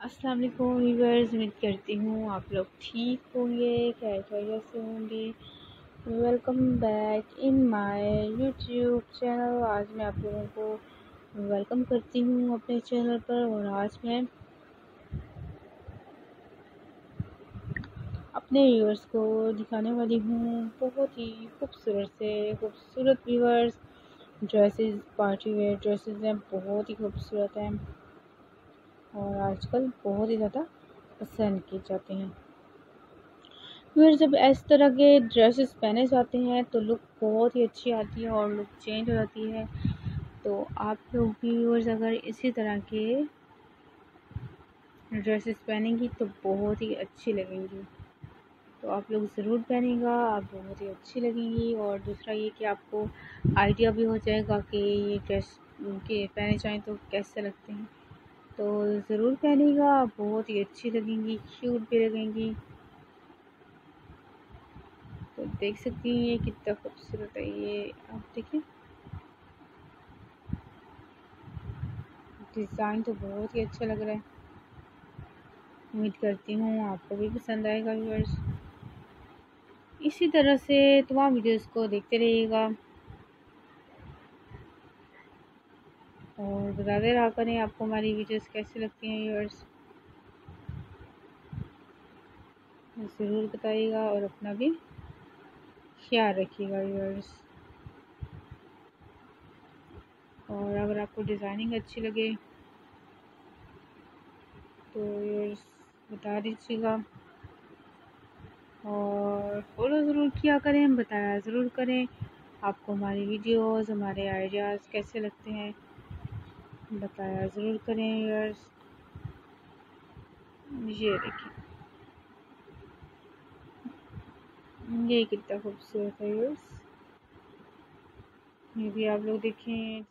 अस्सलाम वालेकुम व्यूअर्स, उम्मीद करती हूँ आप लोग ठीक होंगे क्या खैरियत से होंगे। Welcome back in my YouTube channel आज मैं आप लोगों को वेलकम करती हूँ अपने चैनल पर और आज मैं अपने व्यूअर्स को दिखाने वाली हूँ बहुत ही खूबसूरत से, खूबसूरत viewers dresses party wear dresses हैं, बहुत ही खूबसूरत हैं। और आजकल बहुत ही ज़्यादा पसंद किए जाते हैं। फिर जब इस तरह के ड्रेसेस पहने जाते हैं तो लुक बहुत ही अच्छी आती है और लुक चेंज हो जाती है। तो आप लोग भी व्यूअर्स अगर इसी तरह के ड्रेसेस पहनेंगी तो बहुत ही अच्छी लगेंगी। तो आप लोग ज़रूर पहनेगा, आप बहुत ही अच्छी लगेंगी। और दूसरा ये कि आपको आइडिया भी हो जाएगा कि ये ड्रेस के पहने जाएँ तो कैसे लगते हैं। तो ज़रूर पहनेगा, बहुत ही अच्छी लगेंगी क्यूट भी लगेंगी। तो देख सकती हैं ये कितना खूबसूरत है ये, आप देखिए। डिज़ाइन तो बहुत ही अच्छा लग रहा है। उम्मीद करती हूँ आपको भी पसंद आएगा व्यूअर्स इसी तरह से तमाम वीडियोस को देखते रहिएगा। और बताते रहा करें आपको हमारी वीडियोस कैसी लगती हैं व्यूअर्स ज़रूर बताइएगा और अपना भी ख्याल रखिएगा व्यूअर्स और अगर आपको डिज़ाइनिंग अच्छी लगे तो व्यूअर्स बता दीजिएगा. और फॉलो ज़रूर किया करें, बताया ज़रूर करें, आपको हमारी वीडियोस हमारे आइडियाज़ कैसे लगते हैं बताया, ज़रूर करें यार्स ये देखिए। ये कितना खूबसूरत है यार्स ये भी आप लोग देखें।